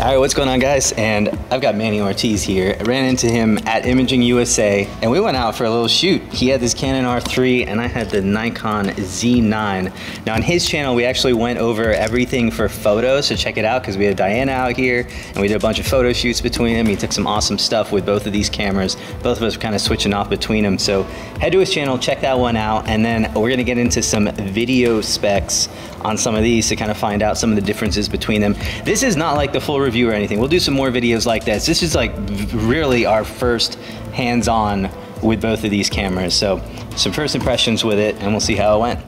All right, what's going on, guys? And I've got Manny Ortiz here. I ran into him at Imaging USA, and we went out for a little shoot. He had this Canon R3, and I had the Nikon Z9. Now, on his channel, we actually went over everything for photos, so check it out, because we had Diana out here, and we did a bunch of photo shoots between them. He took some awesome stuff with both of these cameras. Both of us were kind of switching off between them. So head to his channel, check that one out, and then we're gonna get into some video specs on some of these to kind of find out some of the differences between them. This is not like the full review or anything. We'll do some more videos like this. This is like really our first hands-on with both of these cameras. So some first impressions with it and we'll see how it went.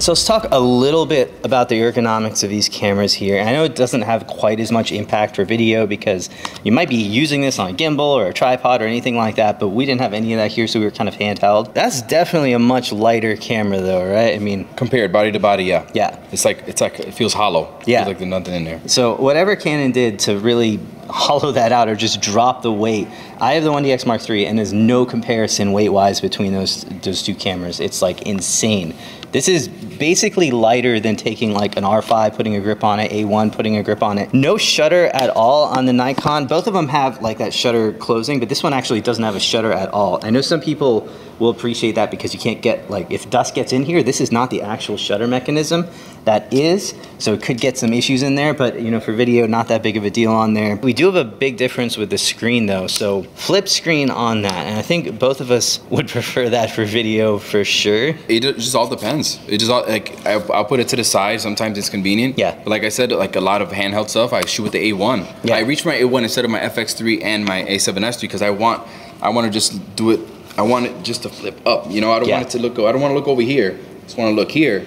So let's talk a little bit about the ergonomics of these cameras here. I know it doesn't have quite as much impact for video because you might be using this on a gimbal or a tripod or anything like that, but we didn't have any of that here, so we were kind of handheld. That's definitely a much lighter camera though, right? I mean, compared body to body, yeah. Yeah. It's like it's like it feels hollow. Yeah. It feels like there's nothing in there. So whatever Canon did to really hollow that out or just drop the weight. I have the 1DX Mark III and there's no comparison weight-wise between those those two cameras. It's like insane. This is basically lighter than taking like an R5, putting a grip on it, A1, putting a grip on it. No shutter at all on the Nikon. Both of them have like that shutter closing, but this one actually doesn't have a shutter at all. I know some people will appreciate that because you can't get like, if dust gets in here, this is not the actual shutter mechanism. That is, so it could get some issues in there, but you know, for video, not that big of a deal on there. We do have a big difference with the screen though. So flip screen on that. And I think both of us would prefer that for video for sure. It just all depends. It just all, like I, will put it to the side. Sometimes it's convenient. Yeah. But like I said, like a lot of handheld stuff, I shoot with the A1. Yeah. I reach my A1 instead of my FX3 and my A7S3 because I want I want to just do it. I want it just to flip up. You know, I don't Yeah. want it to look. I don't want to look over here. I just want to look here.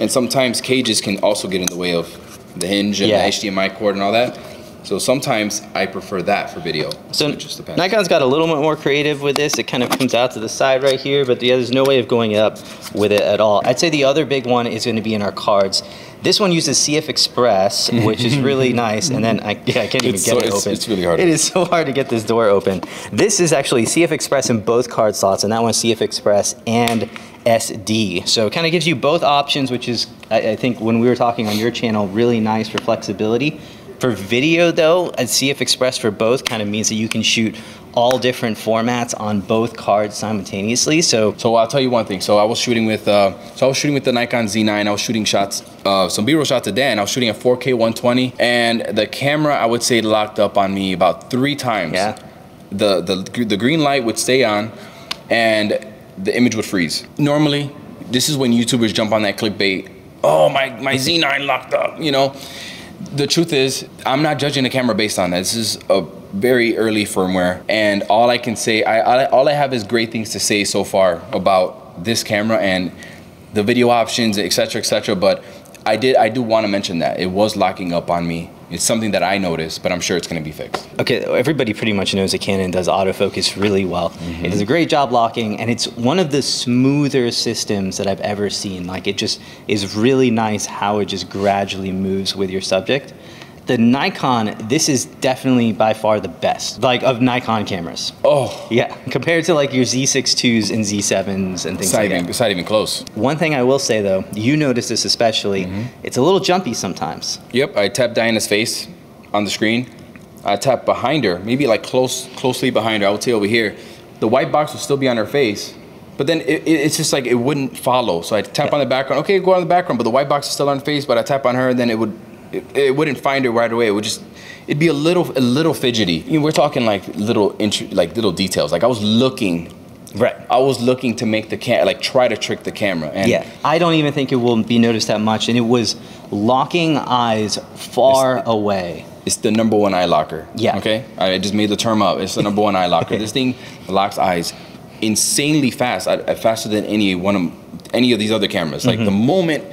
And sometimes cages can also get in the way of the hinge and Yeah. the HDMI cord and all that. So sometimes I prefer that for video. So it just depends. Nikon's got a little bit more creative with this. It kind of comes out to the side right here, but yeah, there's no way of going up with it at all. I'd say the other big one is going to be in our cards. This one uses CF Express, which is really nice. And then I, yeah, I can't even It's get so- it it's- open. it's really hard. It is so hard to get this door open. This is actually CF Express in both card slots, and that one's CF Express and SD. So it kind of gives you both options, which is, I, I think, when we were talking on your channel, really nice for flexibility. For video, though, a CF Express for both kind of means that you can shoot all different formats on both cards simultaneously. So So I'll tell you one thing. So I was shooting with, uh, so I was shooting with the Nikon Z9. I was shooting shots, uh, some B-roll shots day, and I was shooting at 4K 120. And the camera, I would say, locked up on me about three times. Yeah. The the the green light would stay on, and the image would freeze. Normally, this is when YouTubers jump on that clickbait. Oh my my Z9 locked up. You know. The truth is, I'm not judging the camera based on that. This is a very early firmware, and all I can say, I, I all I have is great things to say so far about this camera and the video options, etc., etc. But I did, I do want to mention that it was locking up on me. It's something that I noticed, but I'm sure it's going to be fixed. Okay, everybody pretty much knows that Canon does autofocus really well. Mm-hmm. It does a great job locking, and it's one of the smoother systems that I've ever seen. Like, it just is really nice how it just gradually moves with your subject. The Nikon, this is definitely by far the best, like, of Nikon cameras. Oh, Yeah, compared to like your Z6-2s and Z7s and things not like even, that. it's not even close. One thing I will say though, you notice this especially, mm-hmm. it's a little jumpy sometimes. Yep, I tap Diana's face on the screen. I tap behind her, maybe like close, closely behind her. I would say over here. The white box would still be on her face, but then it, it- it's just like it wouldn't follow. So I tap on the background. Okay, go on the background, but the white box is still on her face. But I tap on her, and then it would, it, it wouldn't find her right away. It would just, it'd be a little, a little fidgety. You know, we're talking like little, like little details. Like I was looking. Right. I was looking to make the cam like try to trick the camera. And Yeah, I don't even think it will be noticed that much, and it was locking eyes far away. It's the number one eye locker. Yeah. Okay. I just made the term up. It's the number one eye locker. This thing locks eyes insanely fast, uh, faster than any one of any of these other cameras. Like the Mm-hmm. moment,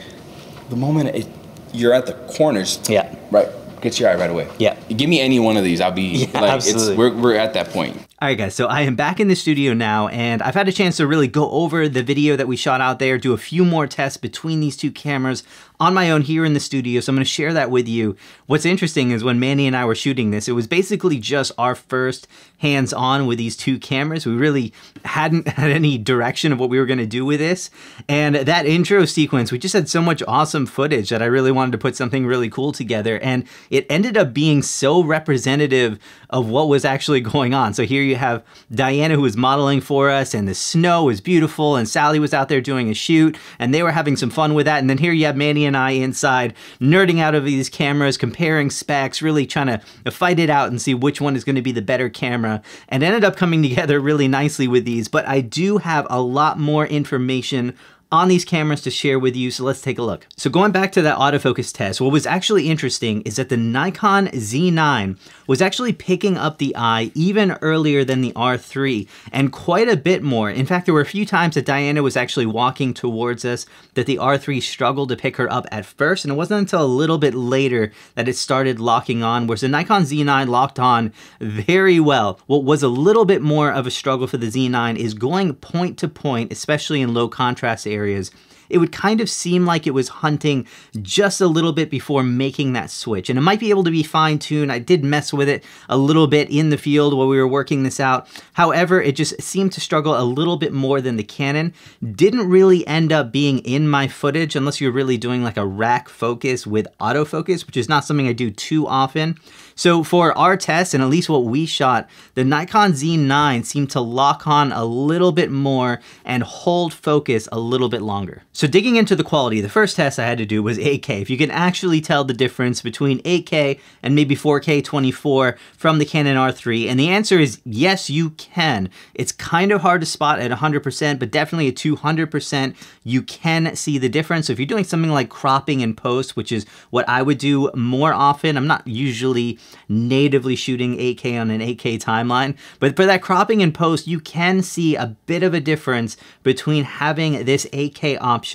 the moment it, you're at the corners. Yeah. Right. Gets your eye right away. Yeah. Give me any one of these, I'll be Yeah, like, absolutely. it's we're, we're at that point. All right, guys, so I am back in the studio now, and I've had a chance to really go over the video that we shot out there, do a few more tests between these two cameras on my own here in the studio, so I'm to share that with you. What's interesting is when Manny and I were shooting this, it was basically just our first hands-on with these two cameras. We really hadn't had any direction of what we were going to do with this, and that intro sequence, we just had so much awesome footage that I really wanted to put something really cool together, and it ended up being so representative of what was actually going on. So here you have Diana who was modeling for us and the snow was beautiful and Sally was out there doing a shoot and they were having some fun with that. And then here you have Manny and I inside nerding out of these cameras, comparing specs, really trying to fight it out and see which one is going to be the better camera and ended up coming together really nicely with these. But I do have a lot more information on these cameras to share with you, so let's take a look. So going back to that autofocus test, what was actually interesting is that the Nikon Z9 was actually picking up the eye even earlier than the R3 and quite a bit more. In fact, there were a few times that Diana was actually walking towards us that the R3 struggled to pick her up at first, and it wasn't until a little bit later that it started locking on, whereas the Nikon Z9 locked on very well. What was a little bit more of a struggle for the Z9 is going point to point, especially in low contrast areas areas it would kind of seem like it was hunting just a little bit before making that switch. And it might be able to be fine tuned. I did mess with it a little bit in the field while we were working this out. However, it just seemed to struggle a little bit more than the Canon. Didn't really end up being in my footage unless you're really doing like a rack focus with autofocus, which is not something I do too often. So for our test, and at least what we shot, the Nikon Z9 seemed to lock on a little bit more and hold focus a little bit longer. So digging into the quality, the first test I had to do was 8K. If you can actually tell the difference between 8K and maybe 4K 24 from the Canon R3, and the answer is yes, you can. It's kind of hard to spot at 100%, but definitely at 200%, you can see the difference. So if you're doing something like cropping in post, which is what I would do more often, I'm not usually natively shooting 8K on an 8K timeline. But for that cropping in post, you can see a bit of a difference between having this 8K option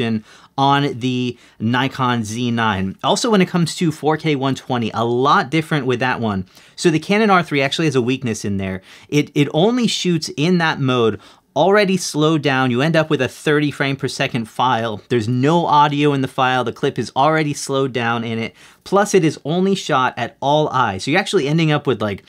on the Nikon Z9. Also, when it comes to 4K 120, a lot different with that one. So the Canon R3 actually has a weakness in there. It, it only shoots in that mode already slowed down. You end up with a 30 frame per second file. There's no audio in the file. The clip is already slowed down in it. Plus it is only shot at all eyes. So you're actually ending up with like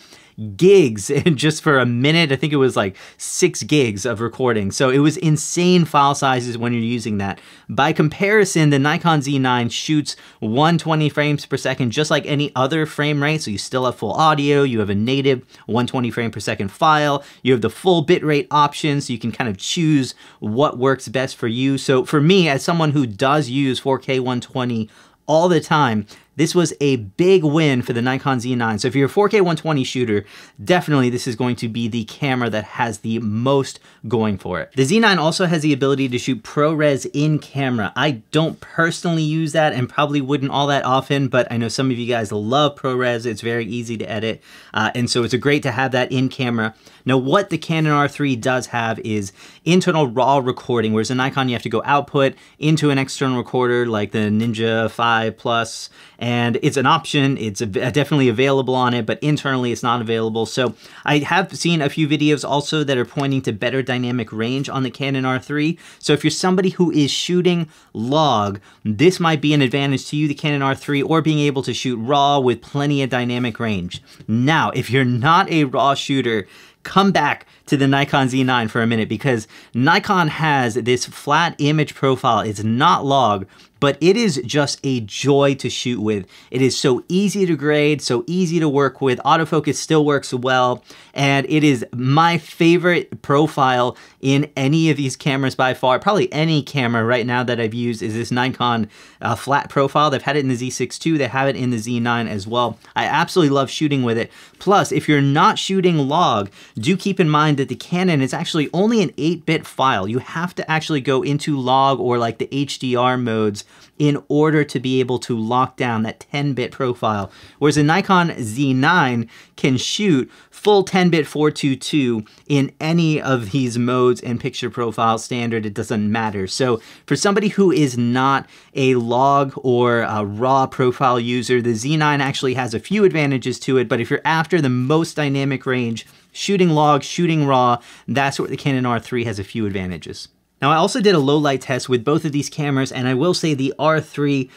gigs and just for a minute. I think it was like six gigs of recording. So it was insane file sizes when you're using that. By comparison the nikon z9 shoots 120 frames per second just like any other frame rate. So you still have full audio you have a native 120 frame per second file you have the full bitrate option so you can kind of choose what works best for you. So for me as someone who does use 4k 120 all the time. This was a big win for the Nikon Z9. So if you're a 4K 120 shooter, definitely this is going to be the camera that has the most going for it. The Z9 also has the ability to shoot ProRes in camera. I don't personally use that and probably wouldn't all that often, but I know some of you guys love ProRes. It's very easy to edit. Uh, and so it's a great to have that in camera. Now what the Canon R3 does have is internal RAW recording, whereas the Nikon you have to go output into an external recorder like the Ninja 5 Plus, and it's an option. It's definitely available on it, but internally it's not available. So I have seen a few videos also that are pointing to better dynamic range on the Canon R3. So if you're somebody who is shooting log, this might be an advantage to you, the Canon R3, or being able to shoot RAW with plenty of dynamic range. Now, if you're not a RAW shooter, come back to the Nikon Z9 for a minute because Nikon has this flat image profile. It's not log, but it is just a joy to shoot with. It is so easy to grade, so easy to work with. Autofocus still works well, and it is my favorite profile in any of these cameras by far. Probably any camera right now that I've used is this Nikon uh, flat profile. They've had it in the Z6 too. They have it in the Z9 as well. I absolutely love shooting with it. Plus, if you're not shooting log, do keep in mind that the Canon is actually only an 8-bit file. You have to actually go into log or like the HDR modes in order to be able to lock down that 10-bit profile. Whereas a Nikon Z9 can shoot full 10-bit 422 in any of these modes and picture profile standard, it doesn't matter. So for somebody who is not a log or a RAW profile user, the Z9 actually has a few advantages to it, but if you're after the most dynamic range, shooting log, shooting raw, that's where the Canon R3 has a few advantages. Now I also did a low light test with both of these cameras and I will say the R3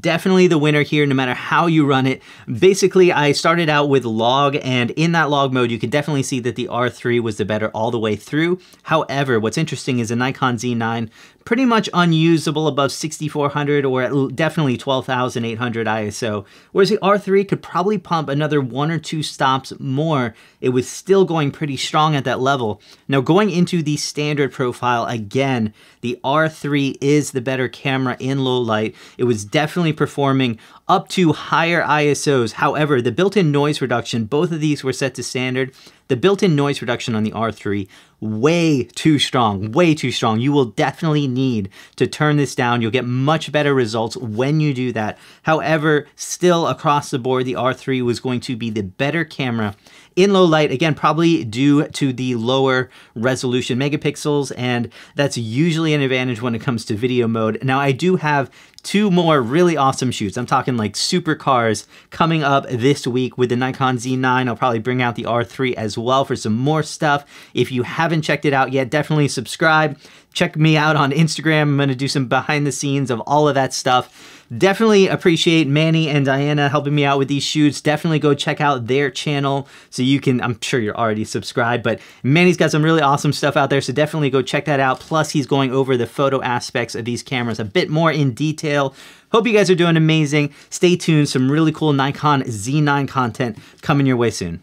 definitely the winner here no matter how you run it. Basically, I started out with log and in that log mode, you could definitely see that the R3 was the better all the way through. However, what's interesting is a Nikon Z9 pretty much unusable above 6400 or at definitely 12,800 ISO, whereas the R3 could probably pump another one or two stops more. It was still going pretty strong at that level. Now going into the standard profile, again, the R3 is the better camera in low light. It was definitely performing up to higher ISOs. However, the built-in noise reduction, both of these were set to standard. The built-in noise reduction on the R3, way too strong, way too strong. You will definitely need to turn this down. You'll get much better results when you do that. However, still across the board, the R3 was going to be the better camera in low light, again, probably due to the lower resolution megapixels, and that's usually an advantage when it comes to video mode. Now, I do have two more really awesome shoots. I'm talking like supercars coming up this week with the Nikon Z9. I'll probably bring out the R3 as well for some more stuff. If you haven't checked it out yet, definitely subscribe. Check me out on Instagram. I'm going to do some behind the scenes of all of that stuff. Definitely appreciate Manny and Diana helping me out with these shoots. Definitely go check out their channel so you can, I'm sure you're already subscribed, but Manny's got some really awesome stuff out there, so definitely go check that out. Plus, he's going over the photo aspects of these cameras a bit more in detail. Hope you guys are doing amazing. Stay tuned, some really cool Nikon Z9 content coming your way soon.